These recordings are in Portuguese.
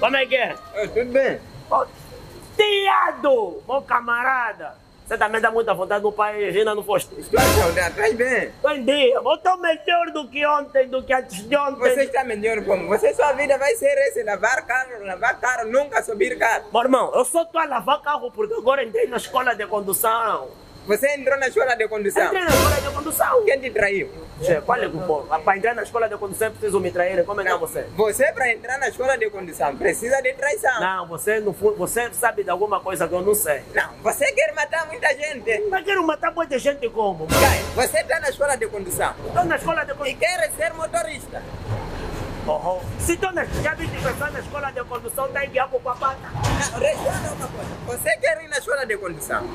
Como é que é? Oi, tudo bem? Tiado, meu camarada. Você também dá muita vontade no país, ainda não foste. Situação, tá estás bem? Bom dia, eu estou melhor do que ontem, do que antes de ontem. Você está melhor como? Você, sua vida vai ser esse, lavar carro, lavar carro, nunca subir carro. Meu irmão, eu só estou a lavar carro porque agora entrei na escola de condução. Você entrou na escola de condução. Entrei na escola de condução. Quem te traiu? Che, qual é o bom? Para entrar na escola de condução preciso me trair. Como é que é você? Você, para entrar na escola de condução, precisa de traição. Não, você, fundo, você sabe de alguma coisa que eu não sei. Não, você quer matar muita gente. Mas quero matar muita gente como? Cai, você está na escola de condução Estou na escola de e condução. quer ser motorista. Oh. Se na... Já vi pessoas na escola de condução, está enviado para o papá. Não, responda uma coisa. Você quer ir na escola de condução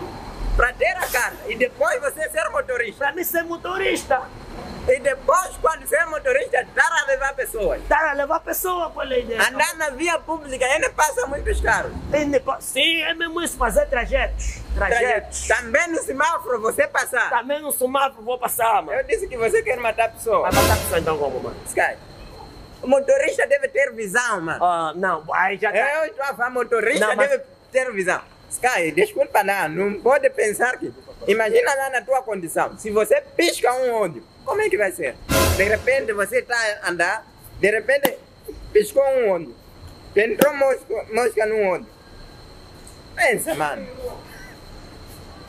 para ter a carta e depois você ser motorista. Para mim ser motorista. E depois, quando ser motorista, estar a levar pessoas. Tá a levar a pessoa com a ideia. Andar na via pública ainda passa muitos carros. Sim, é mesmo isso, fazer trajetos. Trajetos. Também no semáforo você passar. Também no semáforo vou passar, mano. Eu disse que você quer matar pessoas. Mas matar a pessoa então como, mano? Sky, o motorista deve ter visão, mano. Ah, não, aí já tá. Eu estou a falar, motorista Não, mas- deve ter visão. Sky, desculpa não, não pode pensar que... Imagina lá na tua condição, se você pisca um ônibus, como é que vai ser? De repente você está a andar, de repente piscou um ônibus, entrou mosca, mosca no ônibus. Pensa, mano.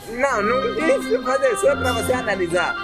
Não, não disse fazer só para você analisar.